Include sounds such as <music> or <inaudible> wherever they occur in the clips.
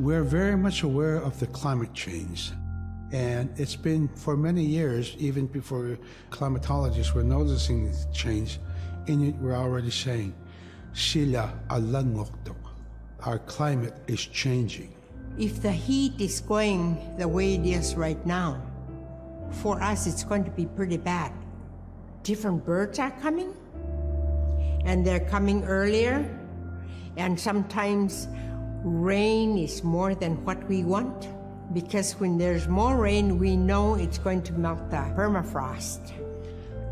We're very much aware of the climate change. And it's been for many years, even before climatologists were noticing the change, Inuit were already saying, Sila. Our climate is changing. If the heat is going the way it is right now, for us it's going to be pretty bad. Different birds are coming, and they're coming earlier, and sometimes rain is more than what we want because when there's more rain, we know it's going to melt the permafrost.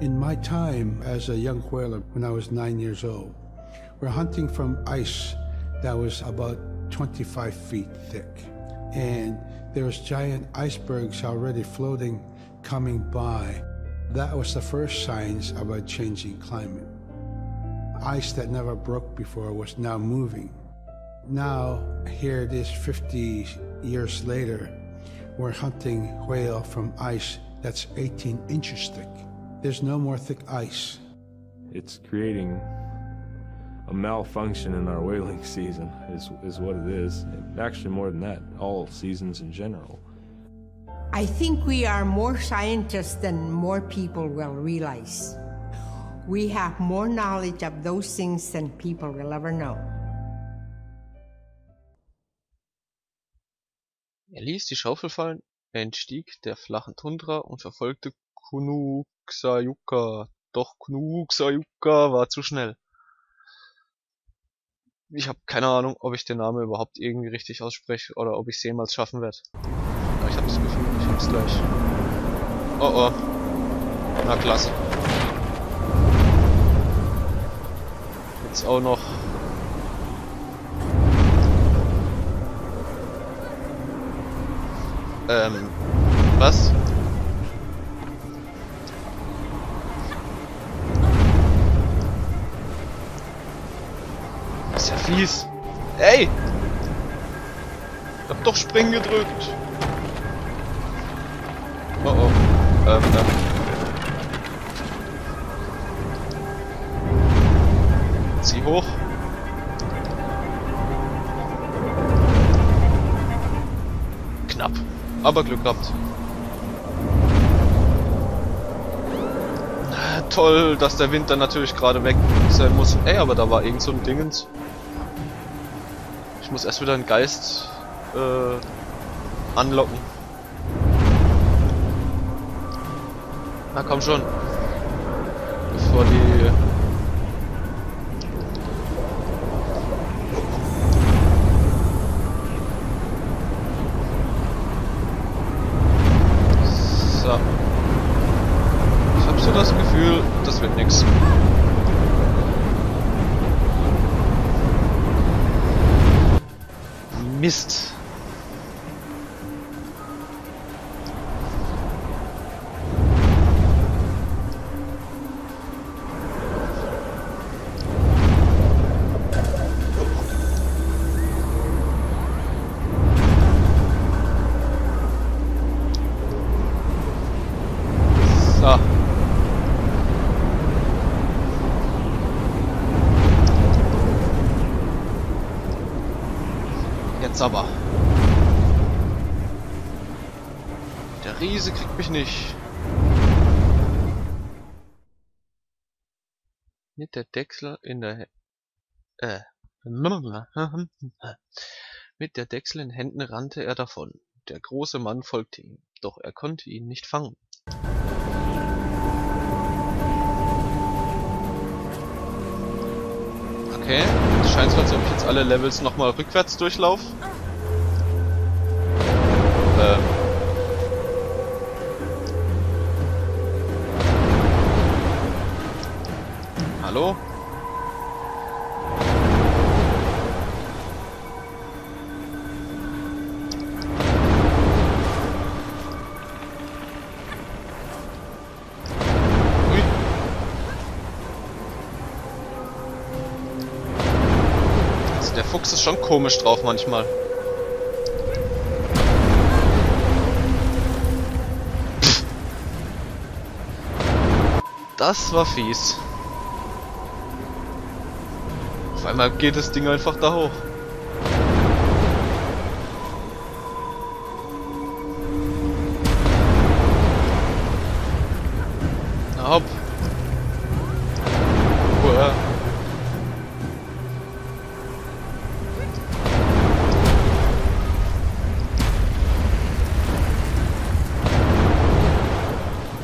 In my time as a young whaler, when I was nine years old, we're hunting from ice that was about 25 feet thick. And there was giant icebergs already floating, coming by. That was the first signs of a changing climate. Ice that never broke before was now moving. Now, here it is 50 years later, we're hunting whale from ice that's 18 inches thick. There's no more thick ice. It's creating a malfunction in our whaling <laughs> season, is, is what it is. And actually, more than that, all seasons in general. I think we are more scientists than more people will realize. We have more knowledge of those things than people will ever know. Er ließ die Schaufel fallen, entstieg der flachen Tundra und verfolgte Kunuksayuka. Doch Kunuksayuka war zu schnell. Ich habe keine Ahnung, ob ich den Namen überhaupt irgendwie richtig ausspreche oder ob ich es jemals schaffen werde. Ich habe das Gefühl, ich hab's gleich. Oh oh. Na klasse. Jetzt auch noch Ähm, was? ist ja fies. Ey! Hab doch springen gedrückt. Oh oh. Ähm, ähm. Zieh hoch. Knapp. Aber Glück gehabt. Toll, dass der Wind dann natürlich gerade weg sein muss. Ey, aber da war irgend so ein Dingens. Ich muss erst wieder einen Geist äh, anlocken. Na komm schon. Bevor die ist Mich nicht. Mit der Dechsel in der... Äh. <laughs> Mit der Dechsel in Händen rannte er davon. Der große Mann folgte ihm, doch er konnte ihn nicht fangen. Okay, es scheint so, als ob ich jetzt alle Levels nochmal rückwärts durchlaufe. Ähm. Hallo? Also der Fuchs ist schon komisch drauf manchmal. Das war fies einmal geht das Ding einfach da hoch. Na hopp.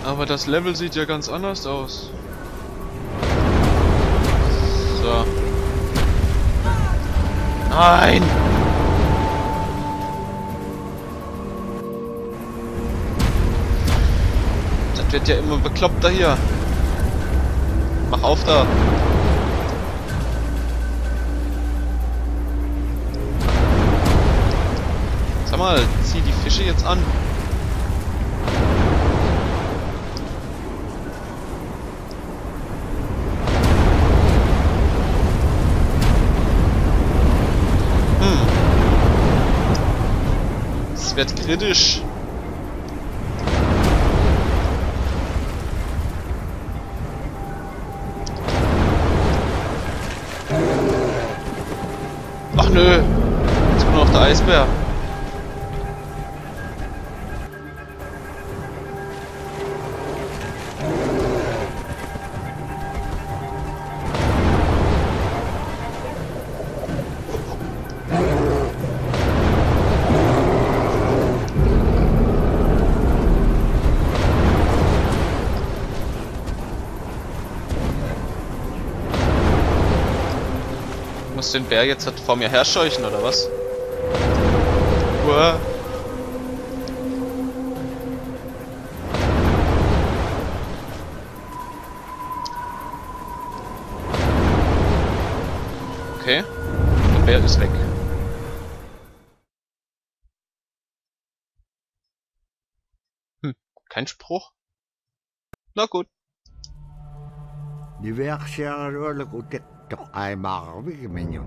Aber das Level sieht ja ganz anders aus. Nein! Das wird ja immer bekloppter hier. Mach auf da. Sag mal, zieh die Fische jetzt an. Wird kritisch. Den Bär jetzt halt vor mir herscheuchen, oder was? Uah. Okay. Der Bär ist weg. Hm, kein Spruch? Na gut. Niversiarualak Çok aymağı minyon.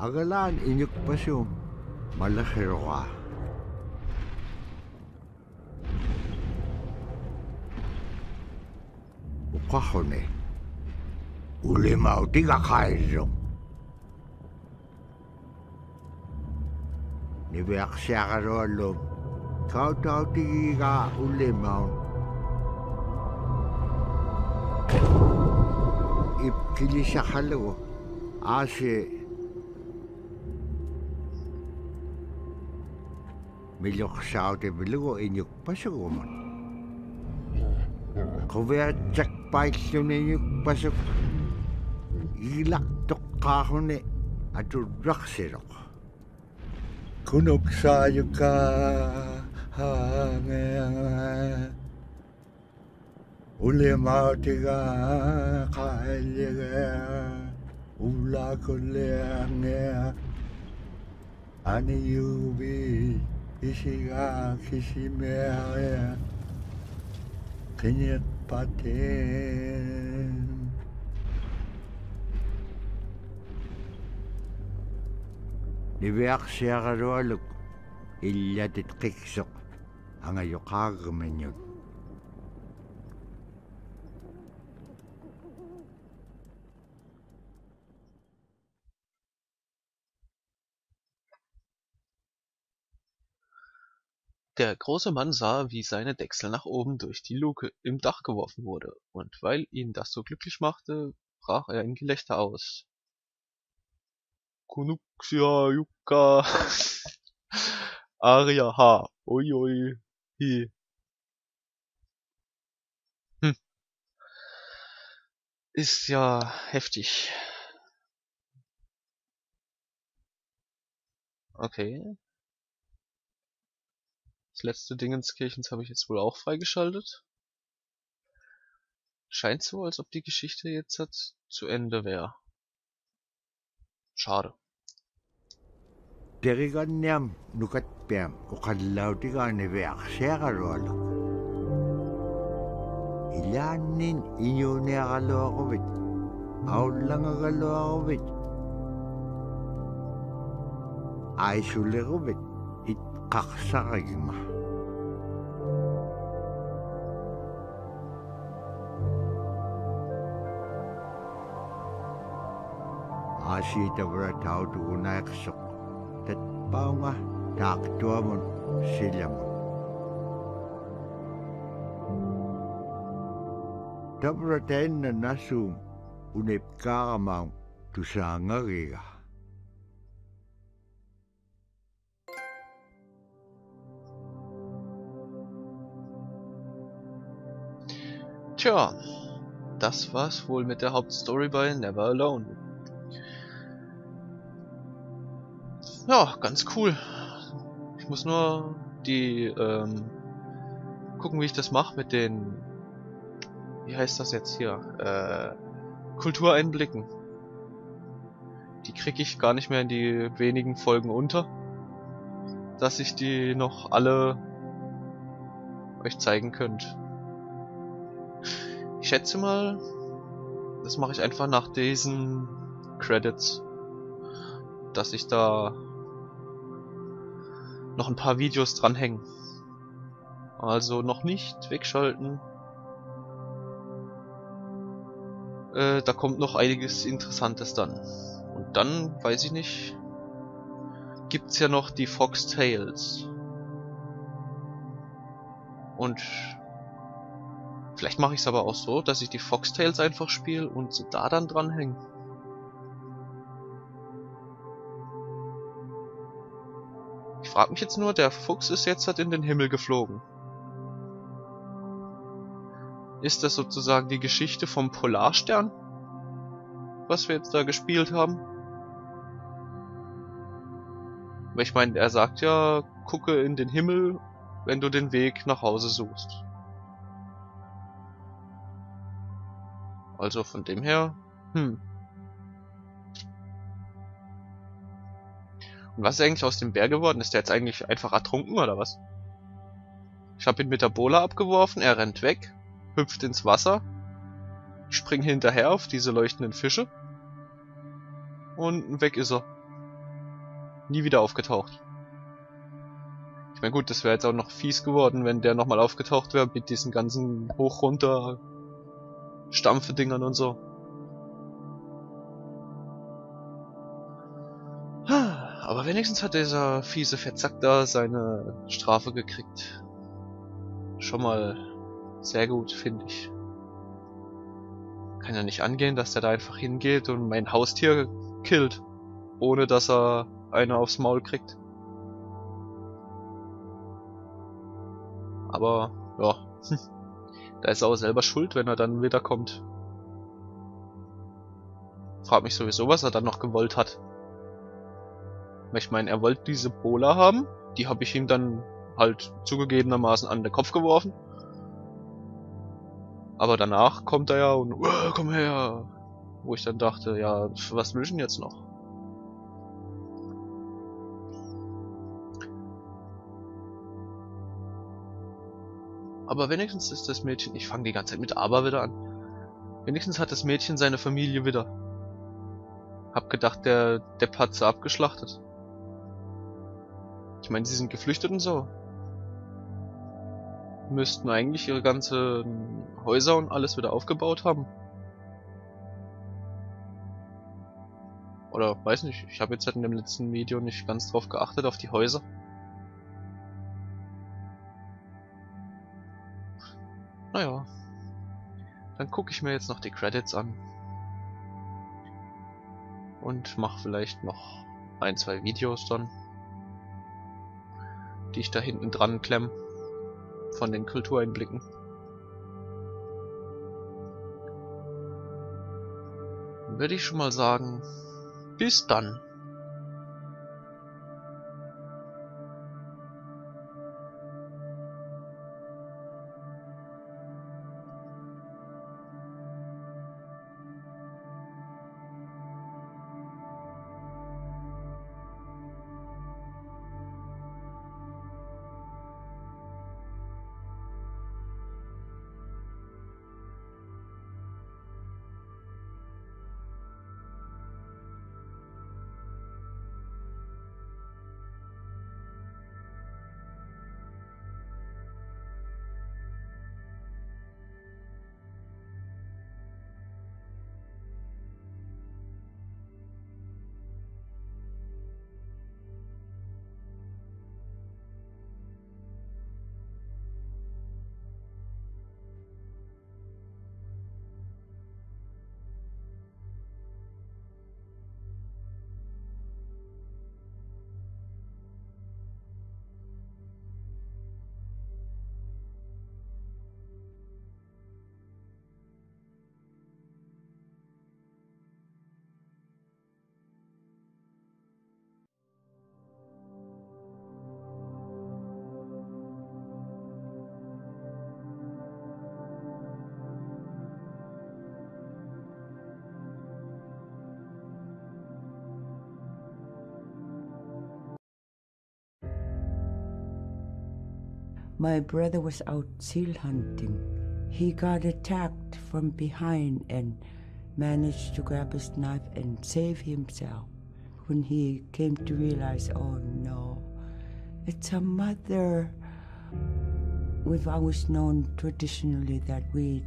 Agalaan inyok pasyo, malakiro ka. Ukahon eh. Ulimaw di ka kaisong. Nibiyak siya ka roon loob. Kau-tau di ka ulimaw. 입길리시작하려고 아시 밀력 사우데 밀고 인육 빠서고만 거기야 짝 빠이시네 육 빠서 일락 똑가훈에 아주 락세로 군옥사유가 하네 ولموتك قائلك ولا كل أغنى أن يوبي إشيغا كشيميغ كنيت باتين Niviaqsiaqarualuk illatitqiksuq angayuqaagmiñut Der große Mann sah, wie seine Dechsel nach oben durch die Luke im Dach geworfen wurde, und weil ihn das so glücklich machte, brach er in Gelächter aus. Kunuxia Yuka <laughs> Aria Ha Oi oi Hi Hm. Ist ja heftig. Okay. Das letzte Dingenskirchens habe ich jetzt wohl auch freigeschaltet. Scheint so, als ob die Geschichte jetzt halt zu Ende wäre. Schade. Teriganniam nukatpiam uqallautiga niveaksiagarualuk Ilaannin iñuuniaqaluaquvit aullangagaluaquvit aisuliquvit итқарсарагма ашитавра таутугунаақсоқ татпаунга таақтуамун силяму тавратэнна насум унепкаамаа тусаангагига Tja, das war's wohl mit der Hauptstory bei Never Alone. Ja, ganz cool. Ich muss nur die, ähm, gucken, wie ich das mache mit den, wie heißt das jetzt hier, äh, Kultureinblicken. Die kriege ich gar nicht mehr in die wenigen Folgen unter, dass ich die noch alle euch zeigen könnte. Ich schätze mal, das mache ich einfach nach diesen Credits, dass ich da noch ein paar Videos dranhängen. Also noch nicht wegschalten. Äh, da kommt noch einiges Interessantes dann. Und dann, weiß ich nicht, gibt's ja noch die Fox Tales. Und vielleicht mache ich es aber auch so, dass ich die Fox Tales einfach spiele und sie da dann dranhängen. Ich frage mich jetzt nur, der Fuchs ist jetzt halt in den Himmel geflogen. Ist das sozusagen die Geschichte vom Polarstern? Was wir jetzt da gespielt haben? Weil ich meine, er sagt ja, gucke in den Himmel, wenn du den Weg nach Hause suchst. Also von dem her, hm. Und was ist eigentlich aus dem Bär geworden? Ist der jetzt eigentlich einfach ertrunken oder was? Ich habe ihn mit der Bola abgeworfen, er rennt weg, hüpft ins Wasser, ich spring hinterher auf diese leuchtenden Fische und weg ist er. Nie wieder aufgetaucht. Ich meine gut, das wäre jetzt auch noch fies geworden, wenn der nochmal aufgetaucht wäre mit diesen ganzen hoch runter Stampfedingern und so. Aber wenigstens hat dieser fiese Fettsack da seine Strafe gekriegt. Schon mal sehr gut, finde ich. Kann ja nicht angehen, dass der da einfach hingeht und mein Haustier killt, ohne dass er eine aufs Maul kriegt. Aber, ja, <laughs> da ist er auch selber schuld, wenn er dann wiederkommt. Frag mich sowieso, was er dann noch gewollt hat. Ich meine, er wollte diese Bola haben, die habe ich ihm dann halt zugegebenermaßen an den Kopf geworfen. Aber danach kommt er ja und, komm her. Wo ich dann dachte, ja, was will ich denn jetzt noch? Aber wenigstens ist das Mädchen, ich fange die ganze Zeit mit Aber wieder an. Wenigstens hat das Mädchen seine Familie wieder. Hab gedacht, der Depp hat sie abgeschlachtet. Ich meine, sie sind geflüchtet und so. Müssten eigentlich ihre ganzen Häuser und alles wieder aufgebaut haben. Oder weiß nicht, ich habe jetzt halt in dem letzten Video nicht ganz drauf geachtet, auf die Häuser. Naja. Dann gucke ich mir jetzt noch die Credits an. Und mache vielleicht noch ein, zwei Videos dann. Die ich da hinten dran klemm. Von den Kultureinblicken. Würde ich schon mal sagen, bis dann. My brother was out seal hunting. He got attacked from behind and managed to grab his knife and save himself. When he came to realize, oh no, it's a mother. We've always known traditionally that we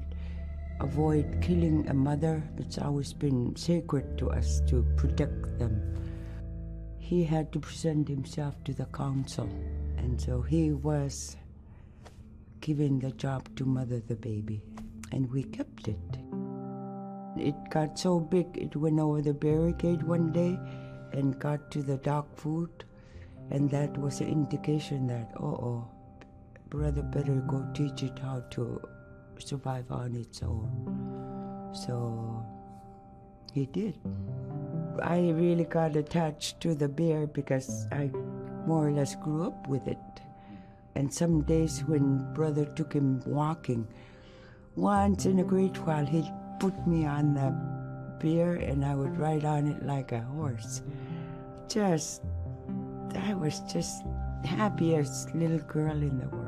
avoid killing a mother. It's always been sacred to us to protect them. He had to present himself to the council, and so he was given the job to mother the baby, and we kept it. It got so big it went over the barricade one day and got to the dog food, and that was an indication that, oh, oh, brother better go teach it how to survive on its own. So he did. I really got attached to the bear because I more or less grew up with it. And some days when brother took him walking, once in a great while he'd put me on the bear and I would ride on it like a horse. Just, I was just happiest little girl in the world.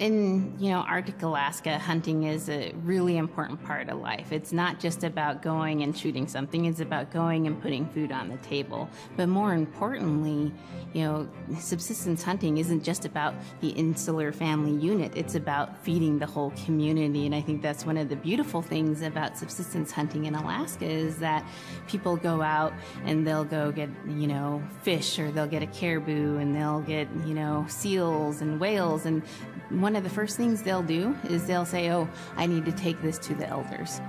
In you know Arctic Alaska, hunting is a really important part of life. It's not just about going and shooting something; it's about going and putting food on the table. But more importantly, you know, subsistence hunting isn't just about the insular family unit. It's about feeding the whole community, and I think that's one of the beautiful things about subsistence hunting in Alaska is that people go out and they'll go get you know fish or they'll get a caribou and they'll get you know seals and whales and one of the first things they'll do is they'll say, Oh, I need to take this to the elders.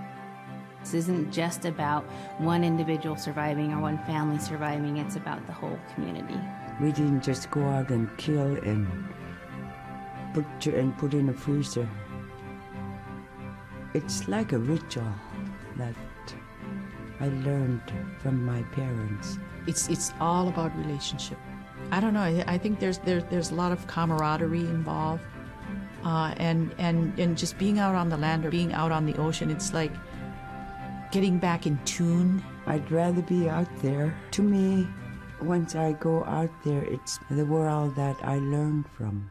This isn't just about one individual surviving or one family surviving, it's about the whole community. We didn't just go out and kill and put and put in a freezer. It's like a ritual that I learned from my parents. It's it's all about relationship. I don't know. I, I think there's there, there's a lot of camaraderie involved uh, and and and just being out on the land or being out on the ocean it's like getting back in tune. I'd rather be out there. To me once i go out there it's the world that i learn from